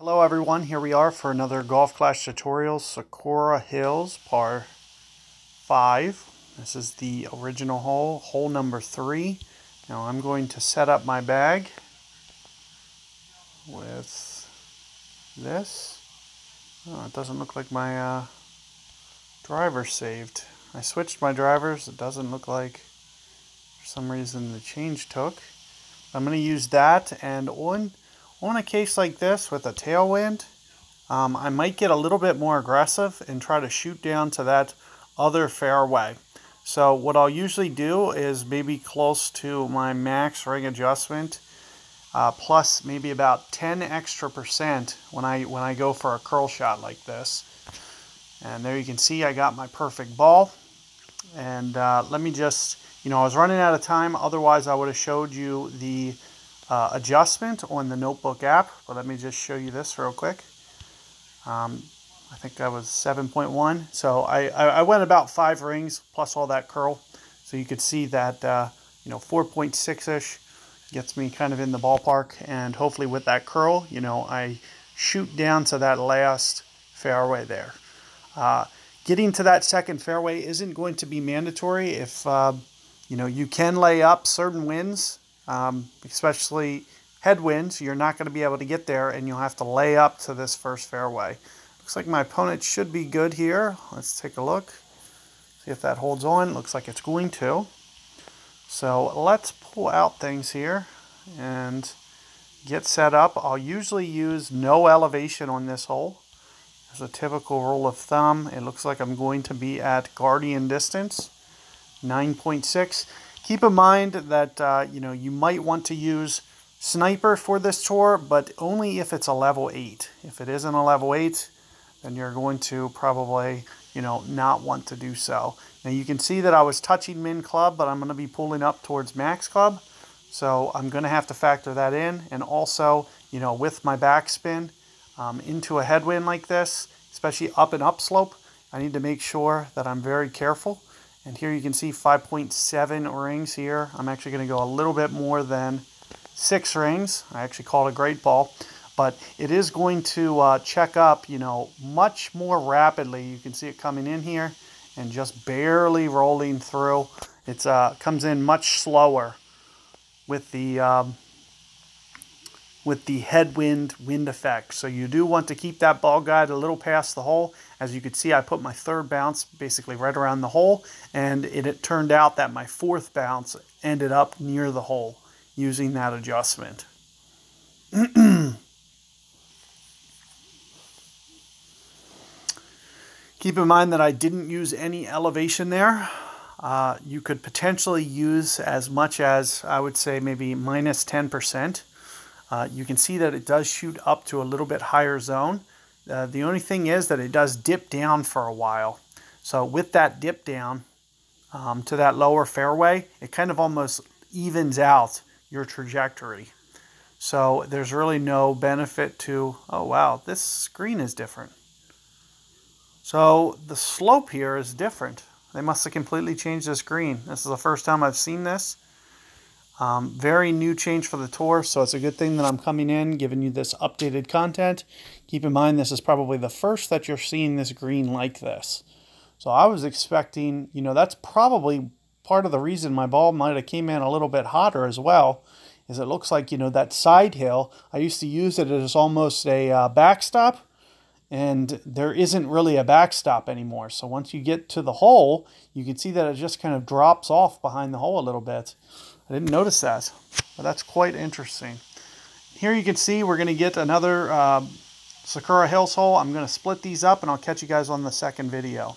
Hello everyone, here we are for another Golf Clash tutorial, Sakura Hills, par 5. This is the original hole, hole number 3. Now I'm going to set up my bag with this. Oh, it doesn't look like my uh, driver saved. I switched my drivers, it doesn't look like for some reason the change took. I'm going to use that and on on a case like this with a tailwind, um, I might get a little bit more aggressive and try to shoot down to that other fairway. So what I'll usually do is maybe close to my max ring adjustment, uh, plus maybe about 10 extra percent when I when I go for a curl shot like this. And there you can see I got my perfect ball. And uh, let me just, you know, I was running out of time. Otherwise, I would have showed you the uh, adjustment on the notebook app. But let me just show you this real quick. Um, I think that was 7.1. So I, I, went about five rings plus all that curl. So you could see that, uh, you know, 4.6-ish gets me kind of in the ballpark. And hopefully with that curl, you know, I shoot down to that last fairway there. Uh, getting to that second fairway isn't going to be mandatory if, uh, you know, you can lay up certain winds um, especially headwinds, you're not going to be able to get there and you'll have to lay up to this first fairway. Looks like my opponent should be good here. Let's take a look. See if that holds on. Looks like it's going to. So let's pull out things here and get set up. I'll usually use no elevation on this hole. As a typical rule of thumb. It looks like I'm going to be at guardian distance, 9.6. Keep in mind that uh, you know you might want to use sniper for this tour, but only if it's a level 8. If it isn't a level 8, then you're going to probably you know not want to do so. Now you can see that I was touching min club, but I'm going to be pulling up towards max club. So I'm going to have to factor that in. And also, you know, with my backspin um, into a headwind like this, especially up and up slope, I need to make sure that I'm very careful and here you can see 5.7 rings here. I'm actually going to go a little bit more than six rings. I actually call it a great ball. But it is going to uh, check up, you know, much more rapidly. You can see it coming in here and just barely rolling through. It uh, comes in much slower with the um, with the headwind wind effect. So you do want to keep that ball guide a little past the hole. As you can see, I put my third bounce basically right around the hole, and it, it turned out that my fourth bounce ended up near the hole using that adjustment. Keep in mind that I didn't use any elevation there. Uh, you could potentially use as much as, I would say, maybe minus 10%. Uh, you can see that it does shoot up to a little bit higher zone. Uh, the only thing is that it does dip down for a while. So with that dip down um, to that lower fairway, it kind of almost evens out your trajectory. So there's really no benefit to, oh wow, this screen is different. So the slope here is different. They must have completely changed the screen. This is the first time I've seen this. Um, very new change for the tour, so it's a good thing that I'm coming in, giving you this updated content. Keep in mind, this is probably the first that you're seeing this green like this. So I was expecting, you know, that's probably part of the reason my ball might have came in a little bit hotter as well, is it looks like, you know, that side hill, I used to use it as almost a uh, backstop, and there isn't really a backstop anymore. So once you get to the hole, you can see that it just kind of drops off behind the hole a little bit. I didn't notice that, but that's quite interesting. Here you can see we're going to get another uh, Sakura Hills hole. I'm going to split these up and I'll catch you guys on the second video.